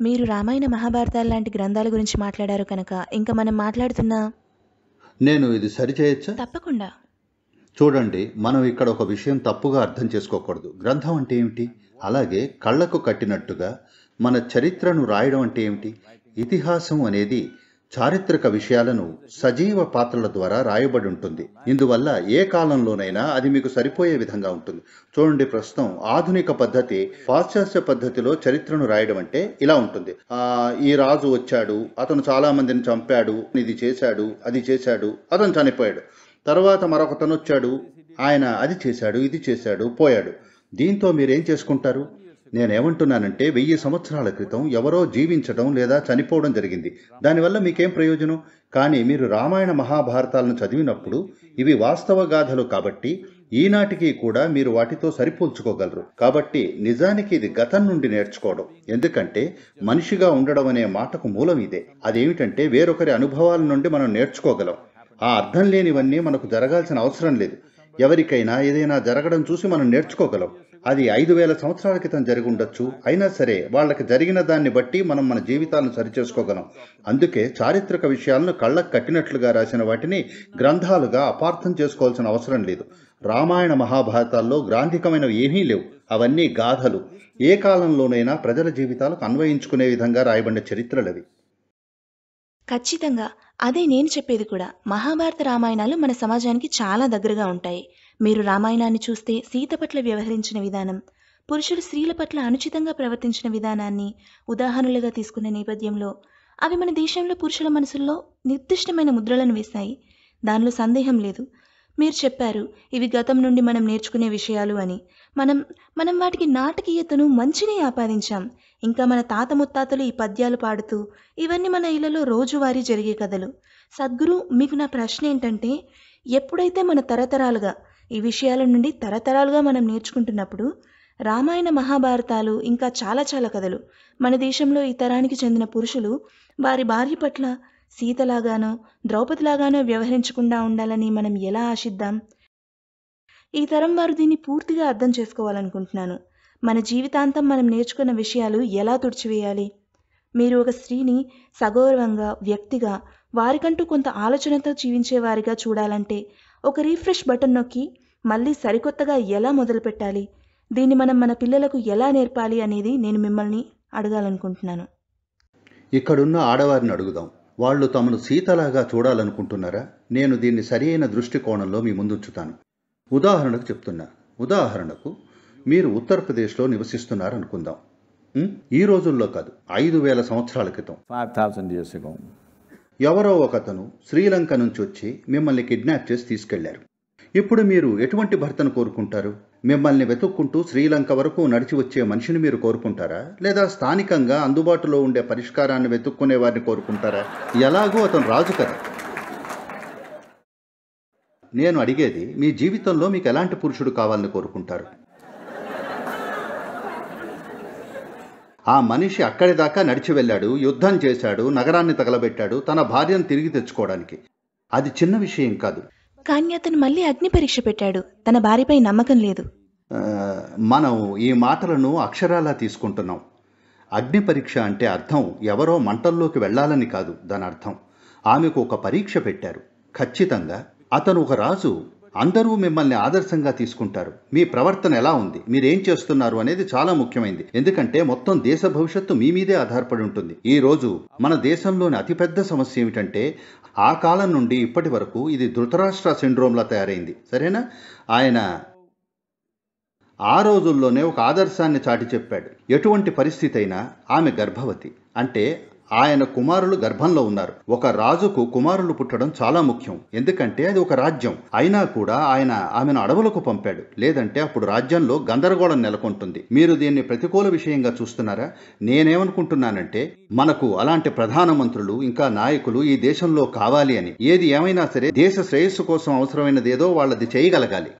మీరు రామాయణ మహాభారతాలు లాంటి గ్రంథాల గురించి మాట్లాడారు కనుక ఇంకా మనం మాట్లాడుతున్న నేను ఇది సరిచేయచ్చా? తప్పకుండా. చూడండి మనం ఇక్కడ ఒక విషయం తప్పుగా అర్థం చేసుకోకూడదు. గ్రంథం అంటే ఏమిటి? అలాగే కళ్ళకు కట్టినట్టుగా మన చరిత్రను రాయడం అంటే ఏమిటి? ఇతిహాసం అనేది చారిత్రక విషయాలను సజీవ పాత్రల ద్వారా రాయబడి ఉంటుంది. ఇందువల్ల ఏ కాలంలోనైనా అది మీకు సరిపోయే విధంగా ఉంటుంది. చూడండి ప్రస్తుతం ఆధునిక పద్ధతి పాశ్చాత్య పద్ధతిలో చరిత్రను రాయడం అంటే ఇలా ఉంటుంది. ఆ ఈ రాజు వచ్చాడు అతను చాలా మందిని చంపాడు ఇది చేశాడు అది చేశాడు అతను చనిపోయాడు. తర్వాత మరొకతను వచ్చాడు ఆయన అది చేశాడు ఇది చేశాడు పోయాడు. దీంతో మీరేం చేసుకుంటారు? నేనేమంటున్నానంటే వెయ్యి సంవత్సరాల క్రితం ఎవరో జీవించడం లేదా చనిపోవడం జరిగింది. దానివల్ల మీకేం ప్రయోజనం? కానీ మీరు రామాయణ మహాభారతాలను చదివినప్పుడు ఇవి వాస్తవ గాథలు కాబట్టి ఈనాటికి కూడా మీరు వాటితో సరిపోల్చుకోగలరు. కాబట్టి నిజానికి ఇది గతం నుండి నేర్చుకోవడం. ఎందుకంటే మనిషిగా ఉండడం అనే మాటకు మూలం ఇదే. అదేమిటంటే వేరొకరి అనుభవాల నుండి మనం నేర్చుకోగలం. ఆ అర్థం లేనివన్నీ మనకు జరగాల్సిన అవసరం లేదు. ఎవరికైనా ఏదైనా జరగడం చూసి మనం నేర్చుకోగలం. అది ఐదు వేల సంవత్సరాల క్రితం జరిగి ఉండొచ్చు అయినా సరే వాళ్ళకి జరిగిన దాన్ని బట్టి మనం మన జీవితాలను సరిచేసుకోగలం. అందుకే చారిత్రక విషయాలను కళ్ళకు కట్టినట్లుగా రాసిన వాటిని గ్రంథాలుగా అపార్థం చేసుకోవాల్సిన అవసరం లేదు. రామాయణ మహాభారతాల్లో గ్రాంధికమైనవి ఏమీ లేవు. అవన్నీ గాథలు. ఏ కాలంలోనైనా ప్రజల జీవితాలకు అన్వయించుకునే విధంగా రాయబడిన చరిత్రలవి. ఖచ్చితంగా. అదే నేను చెప్పేది కూడా. మహాభారత రామాయణాలు మన సమాజానికి చాలా దగ్గరగా ఉంటాయి. మీరు రామాయణాన్ని చూస్తే సీత పట్ల వ్యవహరించిన విధానం పురుషులు స్త్రీల పట్ల అనుచితంగా ప్రవర్తించిన విధానాన్ని ఉదాహరణలుగా తీసుకున్న నేపథ్యంలో అవి మన దేశంలో పురుషుల మనసుల్లో నిర్దిష్టమైన ముద్రలను వేశాయి. దానిలో సందేహం లేదు. మీరు చెప్పారు ఇవి గతం నుండి మనం నేర్చుకునే విషయాలు అని. మనం మనం వాటికి నాటకీయతను మంచిని ఆపాదించాం. ఇంకా మన తాత ముత్తాతలు ఈ పద్యాలు పాడుతూ ఇవన్నీ మన ఇళ్ళలో రోజువారీ జరిగే కథలు. సద్గురు మీకు నా ప్రశ్న ఏంటంటే ఎప్పుడైతే మన తరతరాలుగా ఈ విషయాల నుండి తరతరాలుగా మనం నేర్చుకుంటున్నప్పుడు రామాయణ మహాభారతాలు ఇంకా చాలా చాలా కథలు. మన దేశంలో ఈ తరానికి చెందిన పురుషులు వారి భార్య పట్ల సీతలాగానో ద్రౌపదిలాగానో వ్యవహరించకుండా ఉండాలని మనం ఎలా ఆశిద్దాం? ఈ తరం వారు దీన్ని పూర్తిగా అర్థం చేసుకోవాలనుకుంటున్నాను. మన జీవితాంతం మనం నేర్చుకున్న విషయాలు ఎలా తుడిచివేయాలి? మీరు ఒక స్త్రీని సగౌరవంగా వ్యక్తిగా వారికంటూ కొంత ఆలోచనతో జీవించేవారిగా చూడాలంటే ఒక రీఫ్రెష్ బటన్ నొక్కి మళ్ళీ సరికొత్తగా ఎలా మొదలు పెట్టాలి దీన్ని మనం మన పిల్లలకు ఎలా నేర్పాలి అనేది నేను మిమ్మల్ని అడగాలనుకుంటున్నాను. ఇక్కడున్న ఆడవారిని అడుగుదాం. వాళ్ళు తమను సీతలాగా చూడాలనుకుంటున్నారా? నేను దీన్ని సరియైన దృష్టికోణంలో మీ ముందుంచుతాను. ఉదాహరణకు చెప్తున్నా. ఉదాహరణకు మీరు ఉత్తరప్రదేశ్లో నివసిస్తున్నారు అనుకుందాం ఉం? ఈ రోజుల్లో కాదు ఐదు వేల సంవత్సరాల క్రితం. 5,000 years ago. ఎవరో ఒకతను శ్రీలంక నుంచి వచ్చి మిమ్మల్ని కిడ్నాప్ చేసి తీసుకెళ్ళారు. ఇప్పుడు మీరు ఎటువంటి భర్తను కోరుకుంటారు? మిమ్మల్ని వెతుక్కుంటూ శ్రీలంక వరకు నడిచి వచ్చే మనిషిని మీరు కోరుకుంటారా? లేదా స్థానికంగా అందుబాటులో ఉండే పరిష్కారాన్ని వెతుక్కునే వారిని కోరుకుంటారా? ఎలాగో అతను రాజు కదా. నేను అడిగేది మీ జీవితంలో మీకు ఎలాంటి పురుషుడు కావాలని కోరుకుంటారు? ఆ మనిషి అక్కడి దాకా నడిచి వెళ్ళాడు యుద్ధం చేశాడు నగరాన్ని తగలబెట్టాడు తన భార్యను తిరిగి తెచ్చుకోవడానికి. అది చిన్న విషయం కాదు. కానీ అతను మళ్ళీ అగ్ని పరీక్ష పెట్టాడు. తన భార్యపై నమ్మకం లేదు. మనం ఈ మాటలను అక్షరాలా తీసుకుంటున్నాం. అగ్ని పరీక్ష అంటే అర్థం ఎవరో మంటల్లోకి వెళ్ళాలని కాదు దాని అర్థం. ఆమెకు ఒక పరీక్ష పెట్టారు. ఖచ్చితంగా అతను ఒక రాజు. అందరూ మిమ్మల్ని ఆదర్శంగా తీసుకుంటారు. మీ ప్రవర్తన ఎలా ఉంది? మీరేం చేస్తున్నారు అనేది చాలా ముఖ్యమైనది ఎందుకంటే మొత్తం దేశ భవిష్యత్తు మీ మీదే ఆధారపడి ఉంటుంది. ఈ రోజు మన దేశంలోని అతిపెద్ద సమస్య ఏమిటంటే ఆ కాలం నుండి ఇప్పటి వరకు ఇది ధృతరాష్ట్ర సిండ్రోమ్లా తయారైంది. సరేనా? ఆయన ఆ రోజుల్లోనే ఒక ఆదర్శాన్ని చాటి చెప్పాడు. ఎటువంటి పరిస్థితి అయినా ఆమె గర్భవతి. అంటే ఆయన కుమారులు గర్భంలో ఉన్నారు. ఒక రాజుకు కుమారులు పుట్టడం చాలా ముఖ్యం. ఎందుకంటే అది ఒక రాజ్యం. అయినా కూడా ఆయన ఆమెను అడవులకు పంపాడు. లేదంటే అప్పుడు రాజ్యంలో గందరగోళం నెలకొంటుంది. మీరు దీన్ని ప్రతికూల విషయంగా చూస్తున్నారా? నేనేమనుకుంటున్నానంటే మనకు అలాంటి ప్రధానమంత్రులు ఇంకా నాయకులు ఈ దేశంలో కావాలి అని. ఏది ఏమైనా సరే దేశ శ్రేయస్సు కోసం అవసరమైనదేదో వాళ్ళది చేయగలగాలి.